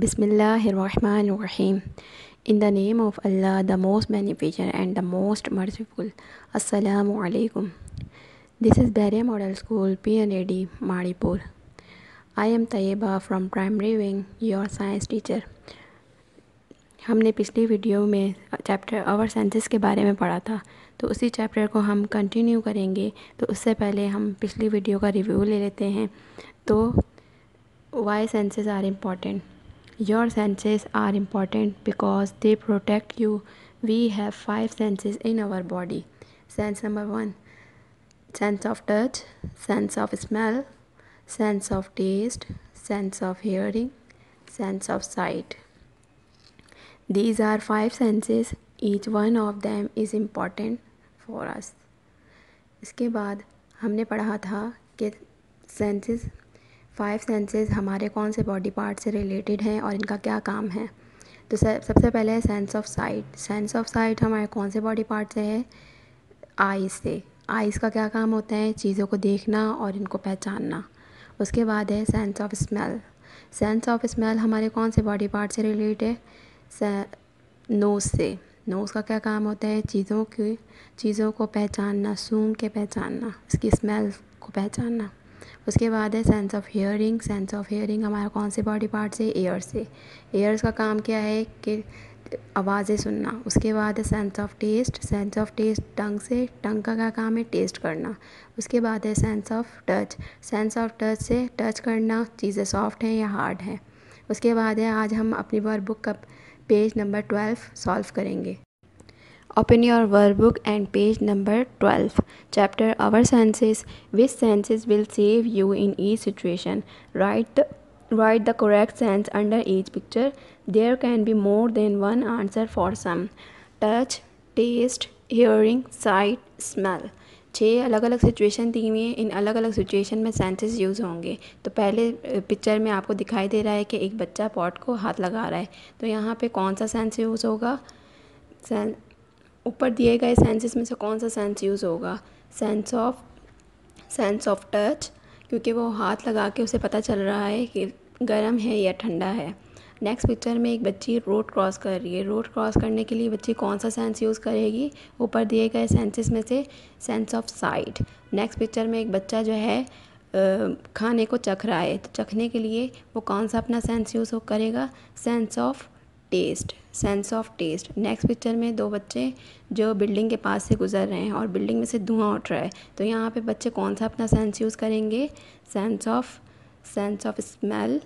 बिसमीम in the name of Allah the most beneficial and the most merciful असलकम this is Bairia model school P N A D Madipur I am Tayyaba from primary wing your science teacher हमने पिछली video में chapter अवर senses के बारे में पढ़ा था तो उसी चैप्टर को हम कंटिन्यू करेंगे तो उससे पहले हम पिछली वीडियो का रिव्यू ले लेते हैं। तो why senses are important your senses are important because they protect you we have five senses in our body sense number one sense of touch sense of smell sense of taste, sense of hearing, sense of sight. These are five senses. Each one of them is important for us. इसके बाद हमने पढ़ा था कि senses five senses हमारे कौन से body part से रिलेटेड हैं और इनका क्या काम है? तो सबसे पहले है sense of sight sense of sight हमारे कौन से बॉडी पार्ट से है? आइज़ से. आइज़ का क्या काम होता है? चीज़ों को देखना और इनको पहचानना. उसके बाद है sense of smell sense of smell हमारे कौन से बॉडी पार्ट से रिलेटेड है? नोज़ से. नोज़ का क्या काम होता है? चीज़ों की, चीज़ों को पहचानना, सूंघ के पहचानना, उसकी स्मेल को पहचानना. उसके बाद है sense of hearing sense of hearing हमारा कौन से बॉडी पार्ट से? एयर से. एयर्स का काम क्या है? कि आवाज़ें सुनना उसके बाद है sense of taste sense of taste tongue से टंग का क्या काम है टेस्ट करना उसके बाद है sense of touch sense of touch से टच करना चीज़ें सॉफ्ट हैं या हार्ड हैं उसके बाद है आज हम अपनी वर्क बुक का पेज नंबर ट्वेल्व सॉल्व करेंगे Open your workbook and page number 12. Chapter Our Senses. Which senses will save you in each situation? Write the, write the correct sense under each picture. There can be more than one answer for some. Touch, taste, hearing, sight, smell. छः अलग अलग situation दी हुई हैं इन अलग अलग situation में senses use होंगे तो पहले पिक्चर में आपको दिखाई दे रहा है कि एक बच्चा पॉट को हाथ लगा रहा है तो यहाँ पे कौन सा सेंस यूज़ होगा ऊपर दिए गए सेंसेस में से कौन सा सेंस यूज़ होगा sense of sense of touch क्योंकि वो हाथ लगा के उसे पता चल रहा है कि गर्म है या ठंडा है। नेक्स्ट पिक्चर में एक बच्ची रोड क्रॉस कर रही है। रोड क्रॉस करने के लिए बच्ची कौन सा सेंस यूज़ करेगी? ऊपर दिए गए सेंसेस में से sense of sight next picture में एक बच्चा जो है खाने को चख रहा है। तो चखने के लिए वो कौन सा अपना सेंस यूज़ करेगा? Sense of taste sense of taste next picture में दो बच्चे जो बिल्डिंग के पास से गुजर रहे हैं और बिल्डिंग में से धुआँ उठ रहा है। तो यहाँ पे बच्चे कौन सा अपना सेंस यूज़ करेंगे? Sense of sense of smell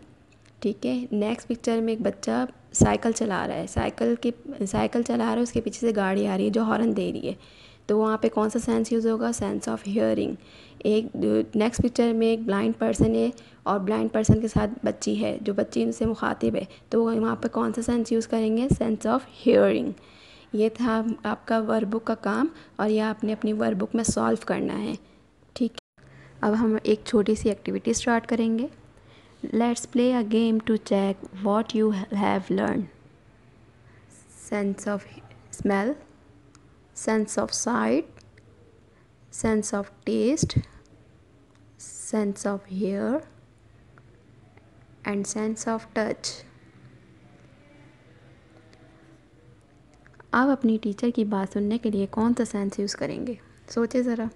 ठीक है? नेक्स्ट पिक्चर में एक बच्चा साइकिल चला रहा है। साइकिल की साइकिल चला रहा है, उसके पीछे से गाड़ी आ रही है जो हॉर्न दे रही है। तो वहाँ पे कौन सा सेंस यूज़ होगा? सेंस ऑफ़ हियरिंग एक नेक्स्ट पिक्चर में एक ब्लाइंड पर्सन है और ब्लाइंड पर्सन के साथ बच्ची है, जो बच्ची उनसे मुखातिब है। तो वहाँ पे कौन सा सेंस यूज़ करेंगे? सेंस ऑफ़ हियरिंग ये था आपका वर्क बुक का काम और यह आपने अपनी वर्क बुक में सॉल्व करना है। ठीक है? अब हम एक छोटी सी एक्टिविटी स्टार्ट करेंगे। Let's play a game to check what you have learn sense of smell sense of sight, sense of taste, sense of hear, and sense of touch. आप अपनी टीचर की बात सुनने के लिए कौन सा सेंस यूज़ करेंगे? सोचे ज़रा।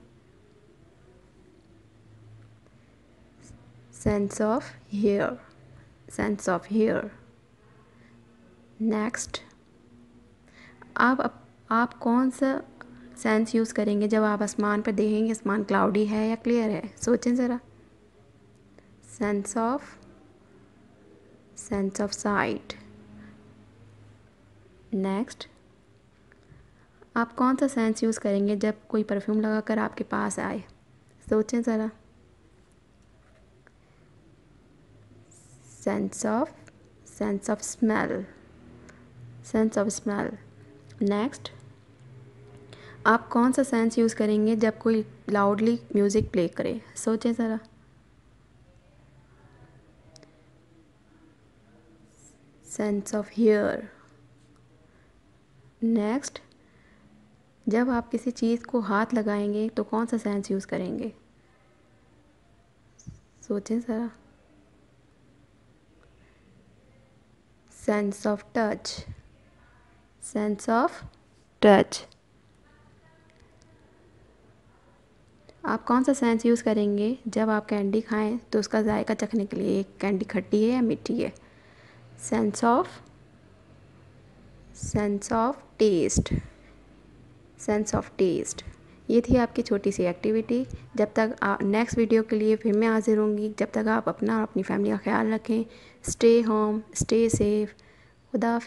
Sense of hear sense of hear next आप अप आप कौन सा सेंस यूज़ करेंगे? जब आप आसमान पर देखेंगे, आसमान क्लाउडी है या क्लियर है? सोचें ज़रा। Sense of sense of sight next आप कौन सा सेंस यूज़ करेंगे जब कोई परफ्यूम लगा कर आपके पास आए? सोचें ज़रा। Sense of sense of smell sense of smell next आप कौन सा सेंस यूज़ करेंगे जब कोई लाउडली म्यूज़िक प्ले करे? सोचें ज़रा। सेंस ऑफ़ हियर नेक्स्ट जब आप किसी चीज़ को हाथ लगाएँगे तो कौन सा सेंस यूज़ करेंगे? सोचें ज़रा। Sense of touch sense of touch आप कौन सा सेंस यूज़ करेंगे? जब आप कैंडी खाएँ तो उसका जायका चखने के लिए कैंडी खट्टी है या मीठी है? Sense of sense of taste sense of taste ये थी आपकी छोटी सी एक्टिविटी जब तक नेक्स्ट वीडियो के लिए फिर मैं हाजिर होंगी. जब तक आप अपना और अपनी फैमिली का ख्याल रखें. स्टे होम स्टे सेफ़ खुदा